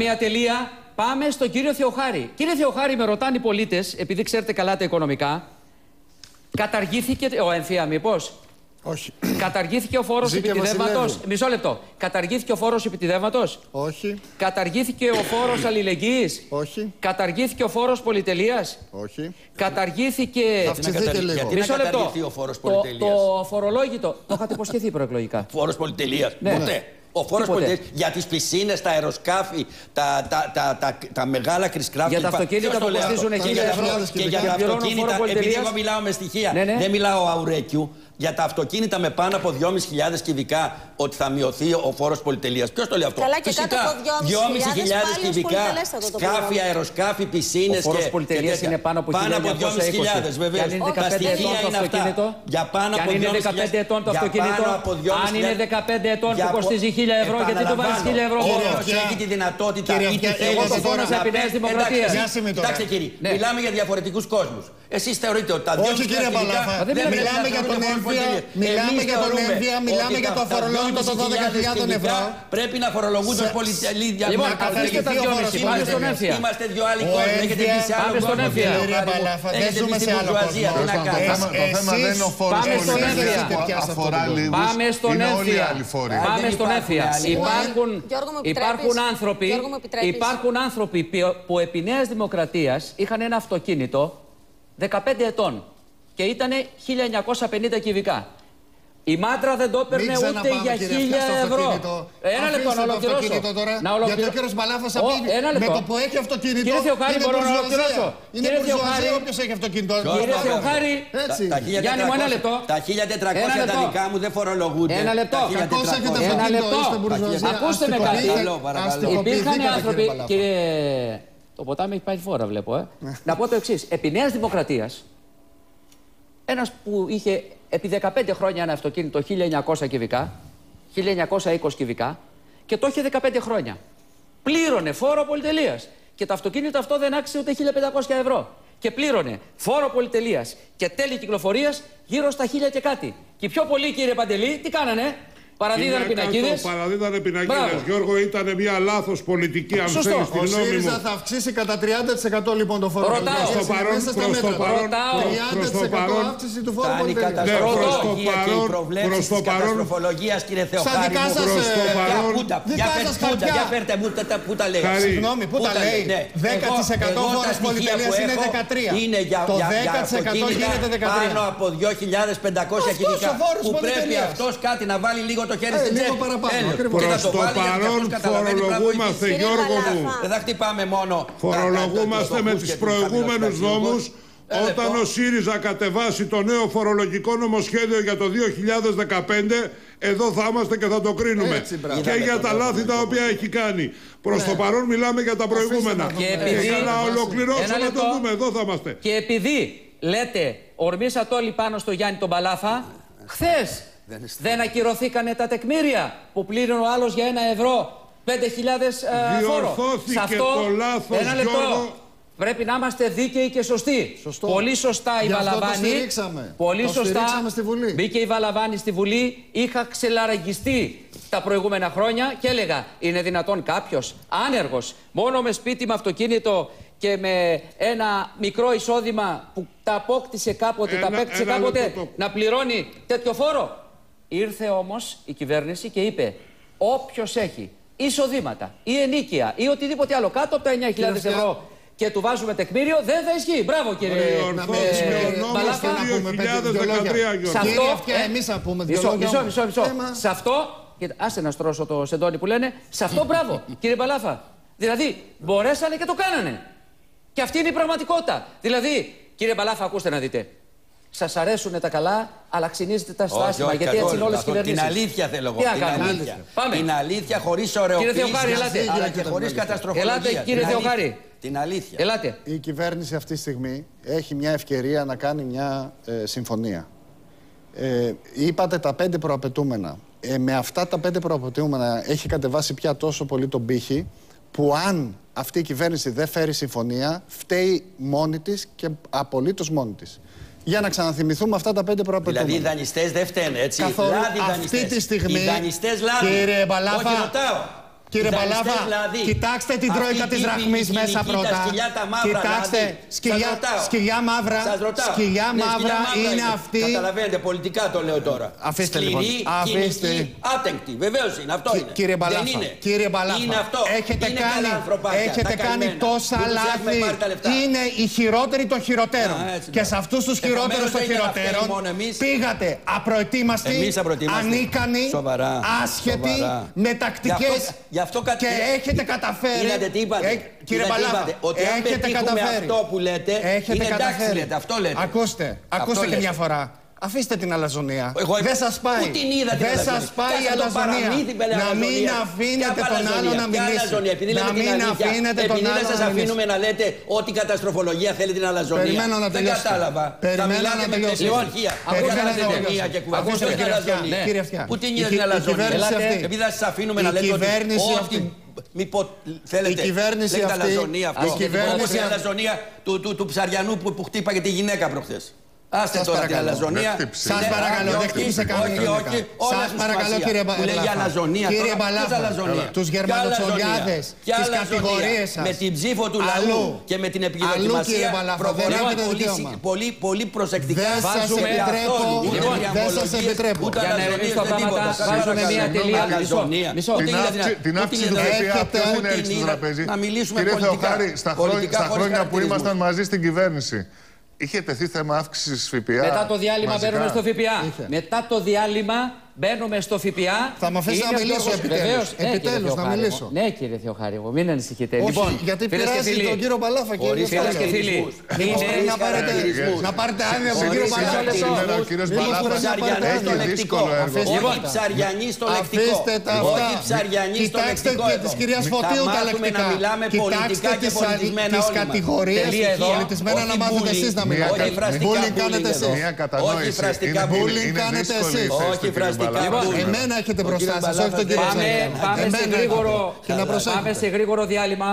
Μια τελεία. Πάμε στον κύριο Θεοχάρη. Κύριε Θεοχάρη, με ρωτάνε οι πολίτες, επειδή ξέρετε καλά τα οικονομικά, καταργήθηκε. Ο έμφυα, μήπως; Όχι. Καταργήθηκε ο φόρος Ζει και επιτιδεύματος; βασιλεύει. Μισό λεπτό. Καταργήθηκε ο φόρος επιτιδεύματος; Όχι. Καταργήθηκε ο φόρος αλληλεγγύης; Όχι. Καταργήθηκε ο φόρος πολυτελείας; Όχι. Καταργήθηκε. Θα αυξηθεί και λίγο. Γιατί Μισό να λεπτό. καταργηθεί ο φόρος το, πολυτελείας; το φορολόγητο. Το είχατε υποσχεθεί προεκλογικά. Φόρος πολυτελείας. Ναι. Ποτέ. Ο φόρος Τίποτε. πολυτελεία για τις πισίνες, τα αεροσκάφη, τα, τα, τα, τα, τα μεγάλα κρυσκράφη. Για τα κλπ. αυτοκίνητα Ποιος το που λέει αυτό; κοστίζουν Και 1000 για τα ευρώ αυτο- και Και για και τα πληρώνουν αυτοκίνητα, φόρο επειδή πολυτελείας. εγώ μιλάω με στοιχεία, Ναι, ναι. δεν μιλάω αουρέκιου. Για τα αυτοκίνητα με πάνω από 2.500 κυβικά ότι θα μειωθεί ο φόρο πολυτελεία. Ποιο το λέει αυτό. Καλά, και Φυσικά, κάτω από 2.500 2.500 πάλι ως κυβικά πολυτελέστατο το σκάφη, πληρώνω. αεροσκάφη, πισίνε Ο και. φόρος και πολυτελείας τέτοια. είναι πάνω από 1.920. Πάνω από 2.500 Και βεβαίω. αν είναι 15 Τα ετών στοιχεία το είναι αυτά. αυτοκίνητο. Για πάνω και από αν είναι 2.500 15 ετών το για αυτοκίνητο. πάνω από 2.500 Αν είναι 15 ετών για που πο- κοστίζει 1000 ευρώ, γιατί το βάζει 1000 ευρώ Κύριε μόνο. Όποιος Αυτιά- έχει τη δυνατότητα Κύριε ή τη Αυτιά, θέληση εγώ το φώνασα να επί πει- Νέας Εντάξει, Δημοκρατίας. εσείς- Βιάσιμη τώρα. Κοιτάξτε κύριε, Ναι. μιλάμε για διαφορετικού κόσμους. Εσείς θεωρείτε ότι τα δύο Όχι κύριε Παλάφα. δεν μιλάμε Μιλάμε για τον έμβια, μιλάμε για τον έμβια, μιλάμε για το αφορολόγητο των 12.000 ευρώ. Πρέπει να φορολογούνται Σε- πολυτελείδια. Λοιπόν, να αφήστε τα καταργηθεί ο 2,5, φόρος πάμε στον πολυτελείας. έμφυα. Είμαστε δύο άλλοι Ο κόσμοι. Έχετε έμφυα- μπει σε άλλο Πάμε στον κόσμο. έμφυα. Κύριε Παλάφα, δεν Έχετε ζούμε μπει σε στην άλλο μπουρζουαζία. κόσμο. Τι να Το κάνουμε. θέμα, το Εσείς- θέμα δεν είναι ο φόρος Πάμε στον πολυτελείας έμφυα. που αφορά λίγους. Πάμε στον είναι όλοι οι έμφυα. άλλοι φόροι. Πάμε Πάμε δεν στον υπάρχουν έμφυα. άλλοι. Υπάρχουν, Γιώργο, μου επιτρέπεις; υπάρχουν άνθρωποι, Γιώργο, μου επιτρέπεις; υπάρχουν άνθρωποι που- που επί Νέας Δημοκρατίας είχαν ένα αυτοκίνητο 15 ετών και ήταν 1950 κυβικά. Η μάτρα δεν το έπαιρνε Μην ούτε ξαναπάμε, για κύριε, 1000 αυτό στο ευρώ. αυτοκίνητο. Ένα λεπτό Αφήστε να το ολοκληρώσω. αυτοκίνητο τώρα, Να Γιατί ο ολοκληρώσω. κύριος Μπαλάφας θα Ω, πει ένα με λεπτό. το που έχει αυτοκίνητο. Κύριε Θεοχάρη, είναι μπορώ να μπουρζουαζία. ολοκληρώσω. Είναι Κύριε μπουρζουαζία Θεοχάρη. όποιος έχει αυτοκίνητο. Κύριε Θεοχάρη, Έτσι. Τα Γιάννη μου, ένα 1400 λεπτό. τα 1400 Ένα τα λεπτό. δικά μου δεν φορολογούνται. Ένα λεπτό. Τα Κακώς έχετε 1400. Ένα αυτοκίνητο, λεπτό. είστε μπουρζουαζία. Ακούστε με κάτι. Παρακαλώ, παρακαλώ. Υπήρχαν Αστικοποιηθήκατε, άνθρωποι. κύριε Παλάφα. Κύριε... Το ποτάμι έχει πάει φορά, βλέπω. Ε. να πω το εξής. Επί Νέας Δημοκρατίας, ένας που είχε επί 15 χρόνια ένα αυτοκίνητο 1900 κυβικά, 1920 κυβικά και το είχε 15 χρόνια. Πλήρωνε φόρο πολυτελείας. Και το αυτοκίνητο αυτό δεν άξιζε ούτε 1500 ευρώ. Και πλήρωνε φόρο πολυτελείας και τέλη κυκλοφορίας γύρω στα 1000 και κάτι. Και οι πιο πολλοί, κύριε Παντελή, τι κάνανε; Παραδίδανε πινακίδες. Παραδίδανε πινακίδες. Μπράβο. Γιώργο, ήταν μια λάθος πολιτική, αν Σωστό. θέλεις τη Ο γνώμη ΣΥΡΙΖΑ μου. θα αυξήσει κατά 30% λοιπόν το φόρο Ρωτάω. πολυτελείας. Προς το Είναι παρόν- μέσα στα προς το μέτρα. παρόν- Ρωτάω. 30% προς το παρόν- αύξηση του φόρου Φτάνει η πολυτελείας. Ναι, προς το καταστροφολογία και οι παρόν- προβλέψεις προς το της παρόν- καταστροφολογίας, κύριε Θεοχάρη. δικά μου. σας, Προς το ε, Για παρόν- πούτα, δικά για σας φέρτε πούτα, χαρτιά. για φέρτε μου τα- τα- πού τα λέει. Χαρή. Συγγνώμη, πού τα λέει. 10% Εγώ- εγώ φόρος τα στοιχεία πολυτελείας που είναι έχω 13. Είναι για, Το για, για 10% αυτοκίνητα γίνεται 13. πάνω από 2.500 Αυτός κυβικά. ο φόρος Που πρέπει πολυτελείας. αυτός κάτι να βάλει λίγο το χέρι Ε, στην λίγο τσέπη. παραπάνω, Τέλος. ακριβώς. Και θα Προς το το βάλει γιατί παρόν αυτός καταλαβαίνει πράγμα φορολογούμαστε, Κύριε Γιώργο μου. Παλάφα. Δεν θα χτυπάμε μόνο. τα- τα- Φορολογούμαστε το- με το- τις και τους προηγούμενους χαμηλοστασιούχους. νόμους Ένα όταν λεπτό. ο ΣΥΡΙΖΑ κατεβάσει το νέο φορολογικό νομοσχέδιο για το 2015 εδώ θα είμαστε και θα το κρίνουμε. Έτσι, μπράβο. και Είδαμε για το τα νέο λάθη τα οποία έχει κάνει. Προς το παρόν μιλάμε για τα προηγούμενα. να Και δούμε. επειδή- Και να ολοκληρώσω Ένα να το λεπτό. δούμε. Εδώ θα είμαστε. Και επειδή λέτε ορμήσατε όλοι πάνω στο Γιάννη τον Παλάφα, χθες δεν ακυρωθήκανε τα τεκμήρια που πλήρωνε ο άλλος για ένα ευρώ 5.000 ε, φόρο. Διορθώθηκε Σε αυτό, το λάθος, ένα λεπτό. Γιώργο. Πρέπει να είμαστε δίκαιοι και σωστοί. Σωστό. Πολύ σωστά η Γι' αυτό το Βαλαβάνη. στηρίξαμε. Πολύ Το σωστά. στηρίξαμε στη Βουλή. Μπήκε η Βαλαβάνη στη Βουλή. Είχα ξελαραγγιστεί τα προηγούμενα χρόνια και έλεγα: Είναι δυνατόν κάποιος άνεργος, μόνο με σπίτι, με αυτοκίνητο και με ένα μικρό εισόδημα που τα απόκτησε κάποτε, τα Ένα- απέκτησε ένα κάποτε, λεπτό το- να πληρώνει τέτοιο φόρο. Ήρθε όμως η κυβέρνηση και είπε: Όποιος έχει εισοδήματα ή ενίκεια ή οτιδήποτε άλλο κάτω από τα 9.000 Κύριε ευρώ και του βάζουμε τεκμήριο, δεν θα ισχύει. Μπράβο κύριε Διορθώθηκε ε, ο νόμος Μπαλάφα. του να πούμε πέντε 2013 λόγια. Γιώργο. Σε αυτό. Κύριε Αυτιά, εμείς θα πούμε δύο μισό, λόγια μισό, όμως. μισό, μισό. Θέμα. Σε αυτό. Κοίτα, άσε να στρώσω το σεντόνι που λένε. Σε αυτό μπράβο, κύριε Μπαλάφα. Δηλαδή, μπορέσανε και το κάνανε. Και αυτή είναι η πραγματικότητα. Δηλαδή, κύριε Μπαλάφα, ακούστε να δείτε. Σας αρέσουν τα καλά, αλλά ξυνίζετε τα Όχι, στάσιμα. όχι, Γιατί έτσι καθόλου, είναι όλες οι καθόλου. κυβερνήσεις. Την αλήθεια θέλω εγώ. Τι να Την κάνουμε; αλήθεια. Πάμε. Την αλήθεια χωρίς ωρεοποίηση. Κύριε Θεοχάρη, ελάτε. Αλλά και χωρίς καταστροφολογία. Ελάτε, κύριε Την αλήθεια. Θεοχάρη. Την αλήθεια. Ελάτε. Η κυβέρνηση αυτή τη στιγμή έχει μια ευκαιρία να κάνει μια ε, συμφωνία. Ε, είπατε τα πέντε προαπαιτούμενα. Ε, με αυτά τα πέντε προαπαιτούμενα έχει κατεβάσει πια τόσο πολύ τον πύχη που αν αυτή η κυβέρνηση δεν φέρει συμφωνία, φταίει μόνη της και απολύτως μόνη της. Για να ξαναθυμηθούμε αυτά τα πέντε προαπαιτούμενα. Δηλαδή οι δανειστές δεν φταίνε, έτσι. Καθόλου. Λάδι Αυτή δανειστές. τη στιγμή, Οι δανειστές λάδι. κύριε Μπαλάφα, Όχι, ρωτάω. Κύριε Ιδανιστές Μπαλάβα, δηλαδή. κοιτάξτε την Αυτοί τρόικα οι της τύποι, δραχμής οι μέσα κοινικοί, πρώτα. Τα σκυλιά τα μαύρα, Κοιτάξτε, δηλαδή. σκυλιά, Σας ρωτάω. σκυλιά μαύρα, Σας ρωτάω. σκυλιά Ναι, μαύρα είναι είναι. αυτή. Καταλαβαίνετε, πολιτικά το λέω τώρα. Αφήστε, Σκληρή, λοιπόν. Αφήστε. κοινική, άτεγκτη. Βεβαίως είναι, αυτό Κι- είναι. Κύριε Δεν Μπαλάφα, είναι. κύριε Μπαλάφα, Είναι αυτό. έχετε είναι κάνει, καλά ανθρωπάκια, έχετε τα κάνει καημένα. τόσα Που τους έχουμε λάθη. πάρει τα λεφτά. Είναι οι χειρότεροι των χειροτέρων. Α, έτσι, και ναι. σε αυτούς τους Επομένως, χειρότερους των δεν ήταν αυτοί χειροτέρων μόνο εμείς. πήγατε απροετοίμαστοι, Εμείς απροετοίμαστοι. ανίκανοι, Σοβαρά, άσχετοι, σοβαρά. με τακτικέ. Γι' αυτό- γι' αυτό κα- Και έχετε καταφέρει. Είδατε τι είπατε. Ε, κύριε Είδατε τι Μπαλάβα, είπατε. Ότι αν έχετε πετύχουμε καταφέρει. αυτό που λέτε, έχετε είναι εντάξει καταφέρει. λέτε, αυτό λέτε. Ακούστε, Αυτό ακούστε και λέτε. μια φορά. Αφήστε την αλαζονία. Εγώ- Δεν σας πάει. Πού την είδα την Δεν αλαζονία; σα πάει η Κάσε το αλαζονία. παραμύθι, πέλε, Να μην αλαζονία. αφήνετε Ποια τον άλλο αλαζονία, να ποια μιλήσει. αλαζονία, επειδή Να λέμε την μην αλήθεια. αφήνετε τον Επειδή άλλο δεν να σας μιλήσει. αφήνουμε να λέτε ό,τι καταστροφολογία θέλει την αλαζονία. Περιμένω να Δεν τελειώσετε. κατάλαβα. Περιμένω Θα μιλάτε να με τελειώσετε. τεχνολογία. Περιμένω Ακούστε να αλαζονία τελειώσετε. και κουβέντα. Ακούστε, Ακούστε κύριε Αυτιά, αλαζονία. κύριε Αυτιά. Πού την Η είδε κυ- την η αλαζονία; κυβέρνηση Ελάτε, αυτή. Επειδή θα σας αφήνουμε Η να λέτε ότι κυβέρνηση ό,τι αυτή. Μήπως θέλετε. Η κυβέρνηση Λέγεται αυτή- αλαζονία αυτό. η κυβέρνηση Όπως η αυτή- αλαζονία του, του, του ψαριανού που, που χτύπαγε τη γυναίκα προχθές. Άστε Σας τώρα την παρακαλώ. αλαζονία. Δεν χτύπησε. Σας Ναι, παρακαλώ, όχι, δεν χτύπησε καμία Όχι, γυναίκα. όχι, όλα Σας έχουν παρακαλώ, σημασία. κύριε Που λέει για Μπαλάφα. αλαζονία. Κύριε τώρα, ποιος Μπαλάφα, αλαζονία. τους Ποια γερμανοτσολιάδες, αλαζονία. Ποια τις αλαζονία. κατηγορίες σας. Με την ψήφο του Αλλού. λαού και με την Αλλού, κύριε επιδοκιμασία Μπαλάφα, δεν προχωράμε έχετε πολύ, δικαίωμα. συ- πολύ, πολύ προσεκτικά. Δεν σας Βάζουμε επιτρέπω. καθόλου, ούτε Λοιπόν, δεν σας διαμολογίες, επιτρέπω. ούτε Για να αλαζονίες, ηρεμήσω ούτε πράγματα, τίποτα. βάζουμε Παρακαλώ. μία τελεία. Μισό, Αλαζονία. μισό. Ούτε Την, είδα αύξηση, την ούτε αύξηση του είδα- Έχετε ΦΠΑ ποιος την ούτε έριξε στο είδα- τραπέζι. να μιλήσουμε Κύριε πολιτικά. Θεοχάρη, στα, χρόνια, Πολιτικά, στα χωρίς χρόνια που χαρακτηρισμούς. ήμασταν μαζί στην κυβέρνηση, είχε τεθεί θέμα αύξησης ΦΠΑ. Μετά το διάλειμμα μαζικά. μπαίνουμε στο ΦΠΑ. Είχε. Μετά το διάλειμμα μπαίνουμε στο ΦΠΑ. Θα με αφήσετε Είναι να μιλήσω Γιώργος- επιτέλους. Βεβαίως. Ναι, κύριε Επιτέλους, να Θεοχάρη μου. μιλήσω. Ναι, κύριε Θεοχάρη, μου, μην ανησυχείτε. Όχι, λοιπόν, γιατί φίλες και πειράζει φίλοι, τον κύριο Μπαλάφα και Χωρίς Φίλες και φίλοι, χαρακτηρισμούς. Μήπως είναι- πρέπει να πάρετε, χαρακτηρισμούς. να πάρετε άδεια από τον Χωρίς κύριο Σήμερα- Μπαλάφα. χαρακτηρισμούς. Σήμερα ο κύριος Μήπως Μπαλάφας πρέπει να Ψαριανή πάρετε στο έχει άδεια. λεκτικό. δύσκολο έργο. Αφήστε Όχι τα. ψαριανή στο λεκτικό. Αφήστε τα αυτά. Όχι ψαριανή στο Κοιτάξτε λεκτικό. και εδώ. της κυρίας Θα Φωτίου τα μάθουμε λεκτικά. να μιλάμε Κοιτάξτε πολιτικά και τις, πολιτισμένα τις όλοι μας. κατηγορίες Τελεία εδώ. πολιτισμένα να Όχι μάθετε bullying. εσείς να Μία μιλάτε. Όχι κα- φραστικά Bullying κάνετε bullying εσείς. εδώ. Μια κατανόηση. Όχι φραστικά είναι, bullying. είναι κάνετε δύσκολη η εσείς. θέση Όχι του κύριου φραστικά Μπαλάφα. bullying. σήμερα. Εμένα έχετε Ο μπροστά κύριος σας, όχι τον κύριο Μπαλάφας Πάμε, Τσακαλώτο. πάμε σε Εμένα γρήγορο, έχετε. Και να πάμε προσέχετε. σε γρήγορο διάλειμμα.